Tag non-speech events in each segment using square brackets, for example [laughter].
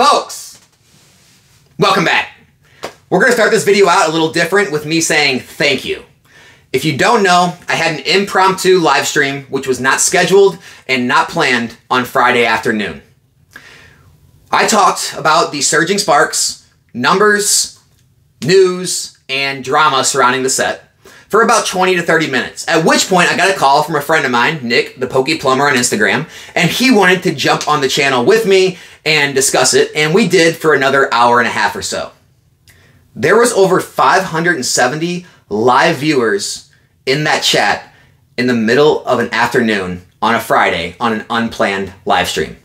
Folks, welcome back. We're going to start this video out a little different with me saying thank you. If you don't know, I had an impromptu live stream which was not scheduled and not planned on Friday afternoon. I talked about the surging sparks, numbers, news, and drama surrounding the set for about 20 to 30 minutes. At which point, I got a call from a friend of mine, Nick, the Pokey Plumber on Instagram, and he wanted to jump on the channel with me and discuss it, and we did for another hour and a half or so. There was over 570 live viewers in that chat in the middle of an afternoon on a Friday on an unplanned live stream.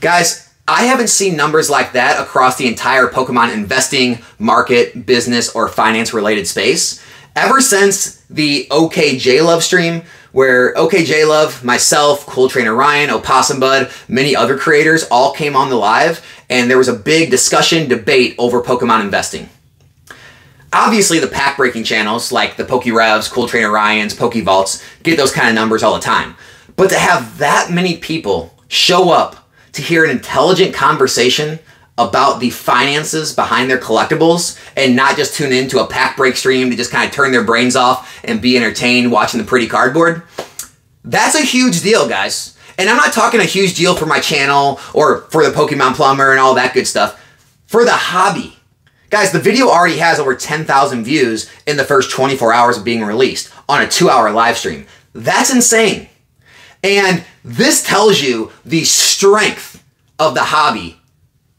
Guys, I haven't seen numbers like that across the entire Pokemon investing, market, business, or finance related space ever since the OKJ Love stream, where OKJ Love, myself, Cool Trainer Ryan, Opossum Bud, many other creators all came on the live, and there was a big discussion, debate over Pokemon investing. Obviously, the pack breaking channels like the PokeRevs, Cool Trainer Ryan's, PokeVaults get those kind of numbers all the time. But to have that many people show up to hear an intelligent conversation about the finances behind their collectibles and not just tune into a pack break stream to just kind of turn their brains off and be entertained watching the pretty cardboard. That's a huge deal, guys. And I'm not talking a huge deal for my channel or for the Pokemon Plumber and all that good stuff. For the hobby. Guys, the video already has over 10,000 views in the first 24 hours of being released on a two hour live stream. That's insane. And this tells you the strength of the hobby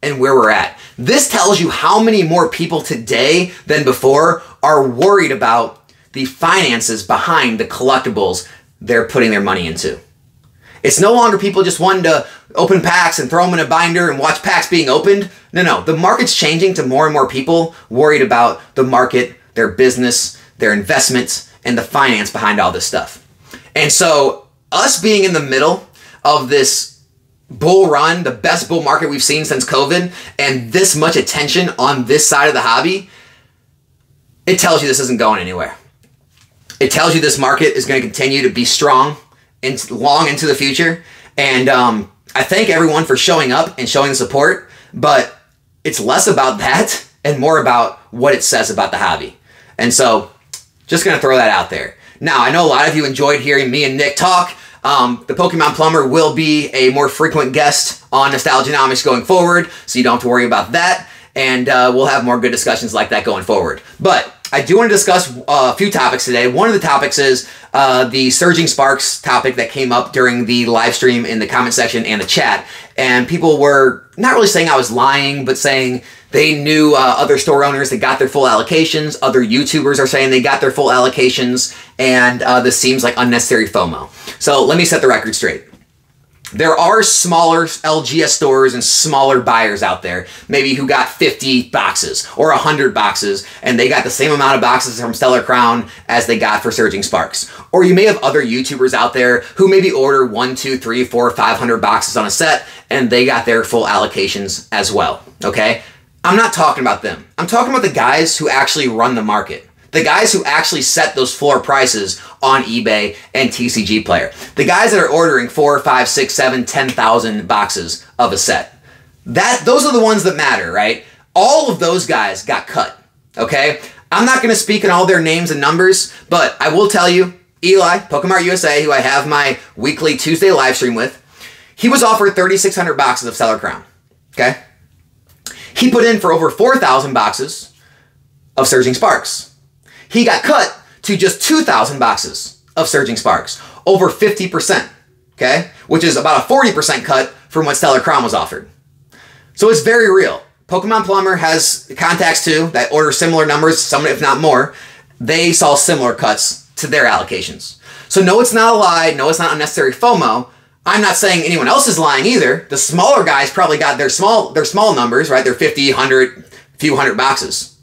and where we're at. This tells you how many more people today than before are worried about the finances behind the collectibles they're putting their money into. It's no longer people just wanting to open packs and throw them in a binder and watch packs being opened. No, no. The market's changing to more and more people worried about the market, their business, their investments, and the finance behind all this stuff. And so us being in the middle of this bull run, the best bull market we've seen since COVID, and this much attention on this side of the hobby, it tells you this isn't going anywhere. It tells you this market is going to continue to be strong and long into the future. And um, I thank everyone for showing up and showing the support, but it's less about that [laughs] and more about what it says about the hobby. And so, just going to throw that out there. Now, I know a lot of you enjoyed hearing me and Nick talk. Um, the Pokemon Plumber will be a more frequent guest on Nostalgianomics going forward, so you don't have to worry about that. And uh, we'll have more good discussions like that going forward. But I do want to discuss uh, a few topics today. One of the topics is uh, the Surging Sparks topic that came up during the live stream in the comment section and the chat. And people were not really saying I was lying, but saying they knew uh, other store owners that got their full allocations. Other YouTubers are saying they got their full allocations. And uh, this seems like unnecessary FOMO. So let me set the record straight there are smaller LGS stores and smaller buyers out there, maybe who got 50 boxes or 100 boxes, and they got the same amount of boxes from Stellar Crown as they got for Surging Sparks. Or you may have other YouTubers out there who maybe order one, two, three, four, 500 boxes on a set, and they got their full allocations as well, okay? I'm not talking about them. I'm talking about the guys who actually run the market. The guys who actually set those floor prices on eBay and TCG Player. The guys that are ordering four, five, six, seven, ten thousand boxes of a set. That those are the ones that matter, right? All of those guys got cut. Okay? I'm not gonna speak in all their names and numbers, but I will tell you, Eli, Pokemart USA, who I have my weekly Tuesday live stream with, he was offered 3,600 boxes of Stellar Crown. Okay? He put in for over 4,000 boxes of Surging Sparks he got cut to just 2,000 boxes of Surging Sparks, over 50%, okay? Which is about a 40% cut from what Stellar Crown was offered. So it's very real. Pokemon Plumber has contacts too that order similar numbers, some if not more. They saw similar cuts to their allocations. So no, it's not a lie. No, it's not unnecessary FOMO. I'm not saying anyone else is lying either. The smaller guys probably got their small their small numbers, right? Their 50, 100, few hundred boxes.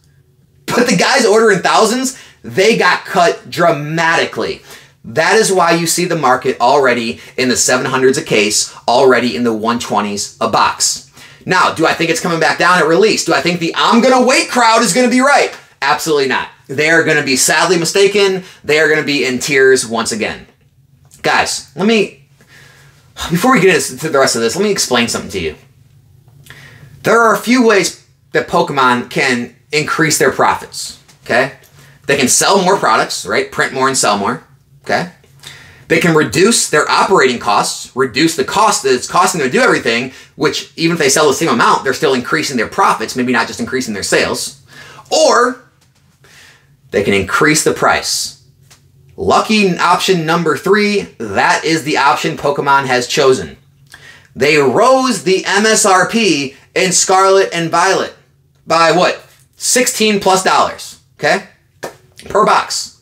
But the guys ordering thousands, they got cut dramatically. That is why you see the market already in the 700s a case, already in the 120s a box. Now, do I think it's coming back down at release? Do I think the I'm gonna wait crowd is gonna be right? Absolutely not. They are gonna be sadly mistaken. They are gonna be in tears once again. Guys, let me, before we get into the rest of this, let me explain something to you. there are a few ways that Pokemon can increase their profits. Okay? They can sell more products, right? Print more and sell more. Okay? They can reduce their operating costs, reduce the cost that it's costing them to do everything, which even if they sell the same amount, they're still increasing their profits, maybe not just increasing their sales. Or they can increase the price. Lucky option number three, that is the option Pokemon has chosen. They rose the MSRP in Scarlet and Violet by what? 16 plus dollars, okay? Per box.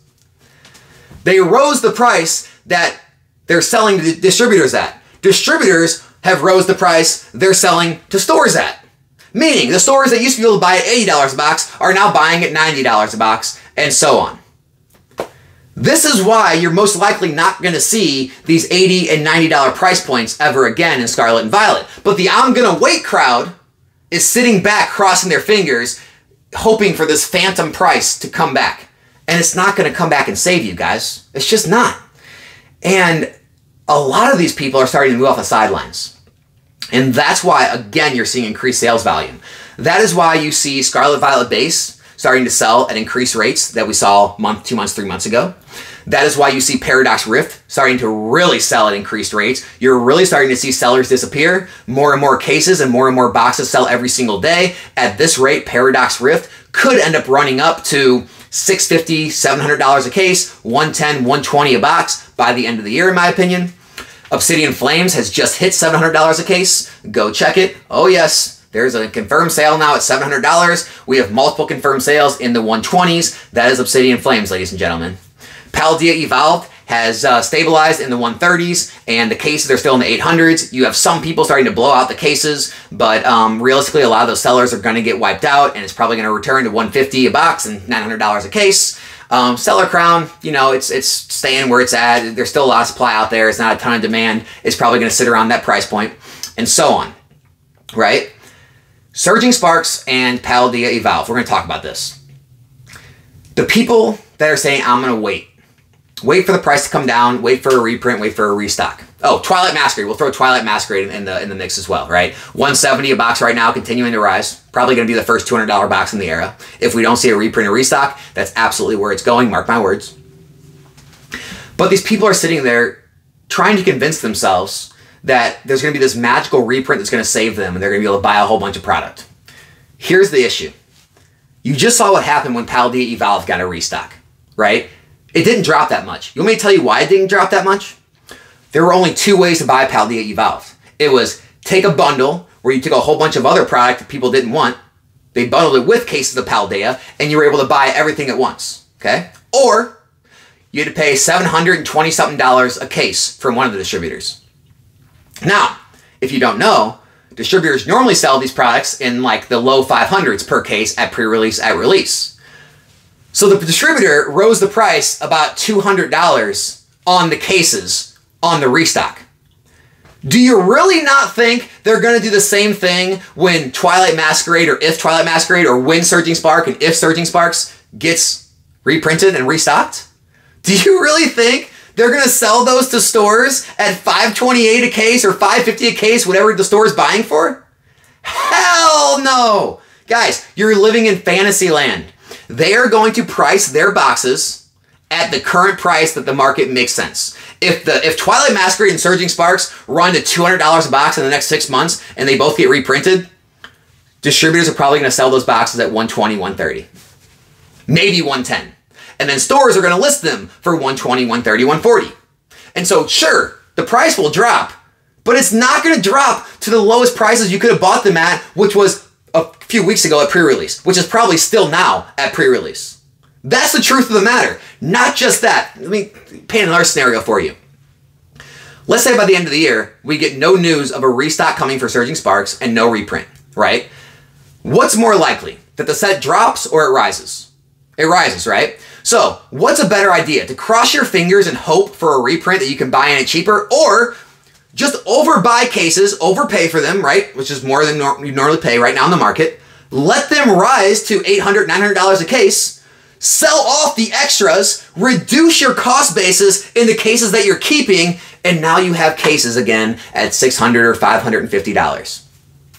They rose the price that they're selling to distributors at. Distributors have rose the price they're selling to stores at. Meaning, the stores that used to be able to buy at $80 a box are now buying at $90 a box, and so on. This is why you're most likely not going to see these 80 and $90 price points ever again in Scarlet and Violet. But the I'm going to wait crowd is sitting back, crossing their fingers, hoping for this phantom price to come back. And it's not going to come back and save you guys. It's just not. And a lot of these people are starting to move off the sidelines. And that's why, again, you're seeing increased sales volume. That is why you see Scarlet Violet Base starting to sell at increased rates that we saw month, two months, three months ago. That is why you see Paradox Rift starting to really sell at increased rates. You're really starting to see sellers disappear. More and more cases and more and more boxes sell every single day. At this rate, Paradox Rift could end up running up to $650, $700 a case, $110-$120 a box by the end of the year, in my opinion. Obsidian Flames has just hit $700 a case. Go check it. Oh, yes. There's a confirmed sale now at $700. We have multiple confirmed sales in the 120s. That is Obsidian Flames, ladies and gentlemen. Paldea Evolved has uh, stabilized in the 130s, and the cases are still in the 800s. You have some people starting to blow out the cases, but um, realistically, a lot of those sellers are going to get wiped out, and it's probably going to return to 150 a box and $900 a case. Um, Stellar Crown, you know, it's it's staying where it's at. There's still a lot of supply out there. It's not a ton of demand. It's probably going to sit around that price point, and so on, right? Surging Sparks and Paldea Evolve. We're going to talk about this. The people that are saying, I'm going to wait Wait for the price to come down. Wait for a reprint. Wait for a restock. Oh, Twilight Masquerade. We'll throw Twilight Masquerade in, the in the mix as well, right? 170 a box right now, continuing to rise. Probably going to be the first $200 box in the era. If we don't see a reprint or restock, that's absolutely where it's going. Mark my words. But these people are sitting there trying to convince themselves that there's going to be this magical reprint that's going to save them, and they're going to be able to buy a whole bunch of product. Here's the issue. You just saw what happened when Paldea Evolve got a restock, right? It didn't drop that much. You want me to tell you why it didn't drop that much? There were only two ways to buy Paldea Evolved. It was take a bundle where you took a whole bunch of other product that people didn't want. They bundled it with cases of Paldea, and you were able to buy everything at once. Okay? Or you had to pay 720 something dollars a case from one of the distributors. Now, if you don't know, distributors normally sell these products in like the low 500s per case at pre-release at release. So the distributor rose the price about $200 on the cases on the restock. Do you really not think they're going to do the same thing when Twilight Masquerade or if Twilight Masquerade or when Surging Spark and if Surging Sparks gets reprinted and restocked? Do you really think they're going to sell those to stores at 528 a case or 550 a case whatever the store is buying for? Hell no. Guys, you're living in fantasy land. They are going to price their boxes at the current price that the market makes sense. If the if Twilight Masquerade and Surging Sparks run to $200 a box in the next six months and they both get reprinted, distributors are probably going to sell those boxes at 120, 130, maybe 110. And then stores are going to list them for 120, 130, 140. And so, sure, the price will drop, but it's not going to drop to the lowest prices you could have bought them at, which was a few weeks ago at pre-release, which is probably still now at pre-release. That's the truth of the matter. Not just that. Let me paint another scenario for you. Let's say by the end of the year, we get no news of a restock coming for Surging Sparks and no reprint, right? What's more likely? That the set drops or it rises? It rises, right? So, what's a better idea? To cross your fingers and hope for a reprint that you can buy any cheaper, or just overbuy cases, overpay for them, right? Which is more than nor- you normally pay right now in the market. Let them rise to $800, $900 a case. Sell off the extras, reduce your cost basis in the cases that you're keeping, and now you have cases again at $600 or $550.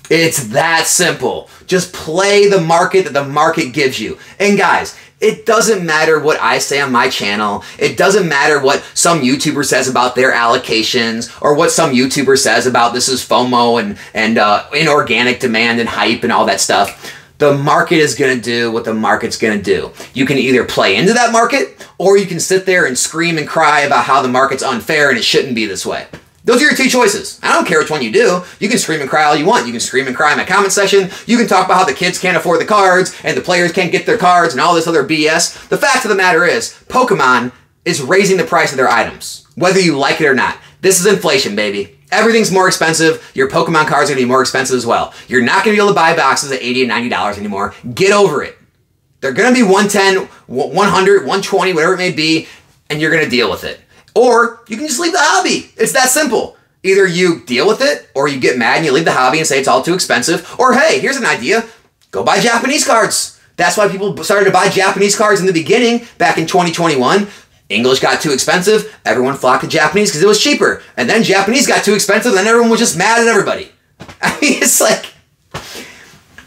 It's that simple. Just play the market that the market gives you. And guys, it doesn't matter what I say on my channel. It doesn't matter what some YouTuber says about their allocations or what some YouTuber says about this is FOMO and, and uh, inorganic demand and hype and all that stuff. The market is going to do what the market's going to do. You can either play into that market or you can sit there and scream and cry about how the market's unfair and it shouldn't be this way. Those are your two choices. I don't care which one you do. You can scream and cry all you want. You can scream and cry in my comment section. You can talk about how the kids can't afford the cards and the players can't get their cards and all this other BS. The fact of the matter is, Pokemon is raising the price of their items, whether you like it or not. This is inflation, baby. Everything's more expensive. Your Pokemon cards are going to be more expensive as well. You're not going to be able to buy boxes at $80 and $90 anymore. Get over it. They're going to be 110, 100, 120, whatever it may be, and you're going to deal with it. Or you can just leave the hobby. It's that simple. Either you deal with it, or you get mad and you leave the hobby and say it's all too expensive. Or hey, here's an idea go buy Japanese cards. That's why people started to buy Japanese cards in the beginning back in 2021. English got too expensive, everyone flocked to Japanese because it was cheaper. And then Japanese got too expensive, and everyone was just mad at everybody. [laughs] I mean, it's like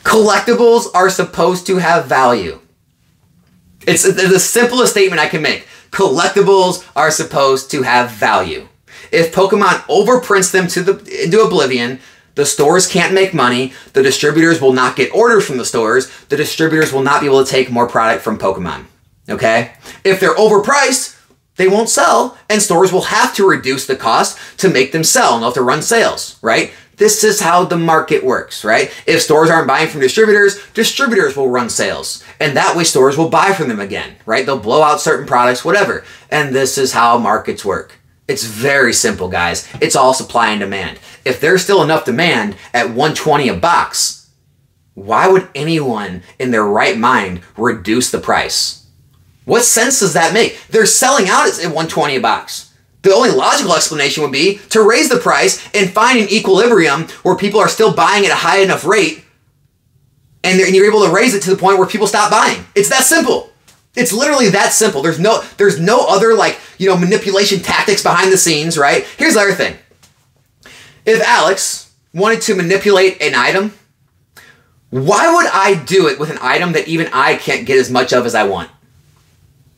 collectibles are supposed to have value. It's the simplest statement I can make. Collectibles are supposed to have value. If Pokemon overprints them to the into oblivion, the stores can't make money, the distributors will not get orders from the stores, the distributors will not be able to take more product from Pokemon. Okay? If they're overpriced, they won't sell, and stores will have to reduce the cost to make them sell and they'll have to run sales, right? This is how the market works, right? If stores aren't buying from distributors, distributors will run sales. And that way stores will buy from them again, right? They'll blow out certain products, whatever. And this is how markets work. It's very simple, guys. It's all supply and demand. If there's still enough demand at 120 a box, why would anyone in their right mind reduce the price? What sense does that make? They're selling out at 120 a box. The only logical explanation would be to raise the price and find an equilibrium where people are still buying at a high enough rate and, and you're able to raise it to the point where people stop buying. It's that simple. It's literally that simple. There's no there's no other like, you know, manipulation tactics behind the scenes, right? Here's the other thing. If Alex wanted to manipulate an item, why would I do it with an item that even I can't get as much of as I want?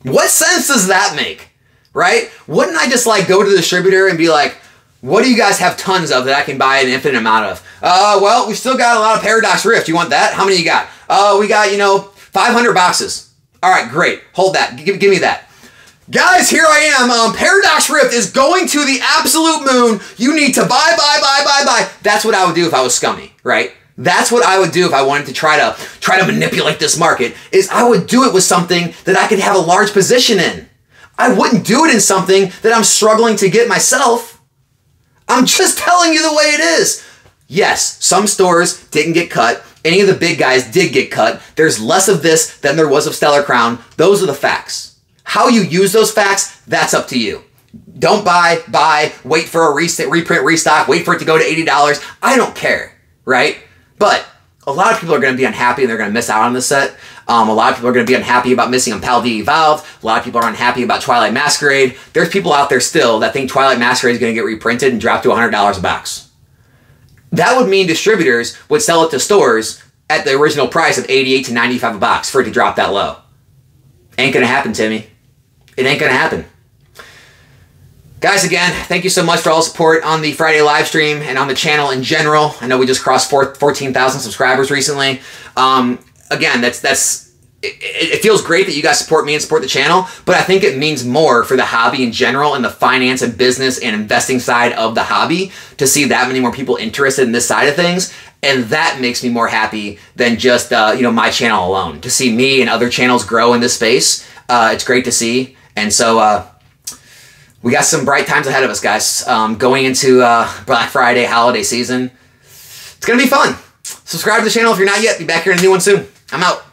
What sense does that make? Right? Wouldn't I just like go to the distributor and be like, what do you guys have tons of that I can buy an infinite amount of? Uh, well, we still got a lot of Paradox Rift. You want that? How many you got? Uh, we got, you know, 500 boxes. All right, great. Hold that. Give, give me that. Guys, here I am. Um, Paradox Rift is going to the absolute moon. You need to buy, buy, buy, buy, buy. That's what I would do if I was scummy, right? That's what I would do if I wanted to try to try to manipulate this market. Is I would do it with something that I could have a large position in. I wouldn't do it in something that I'm struggling to get myself. I'm just [laughs] telling you the way it is. Yes, some stores didn't get cut. Any of the big guys did get cut. There's less of this than there was of Stellar Crown. Those are the facts. How you use those facts, that's up to you. Don't buy, buy, wait for a reprint, restock, wait for it to go to $80. I don't care, right? But a lot of people are going to be unhappy and they're going to miss out on the set. Um, a lot of people are going to be unhappy about missing on Pal Evolved. A lot of people are unhappy about Twilight Masquerade. There's people out there still that think Twilight Masquerade is going to get reprinted and drop to $100 a box. That would mean distributors would sell it to stores at the original price of 88 to 95 a box for it to drop that low. Ain't going to happen, Timmy. It ain't going to happen. Guys, again, thank you so much for all the support on the Friday live stream and on the channel in general. I know we just crossed 14,000 subscribers recently. Um, again, that's that's it, feels great that you guys support me and support the channel, but I think it means more for the hobby in general and the finance and business and investing side of the hobby to see that many more people interested in this side of things. And that makes me more happy than just, uh, you know, my channel alone. To see me and other channels grow in this space, uh, it's great to see. And so, uh, we got some bright times ahead of us, guys. Um, going into uh, Black Friday holiday season. It's going to be fun. Subscribe to the channel if you're not yet. Be back here in a new one soon. I'm out.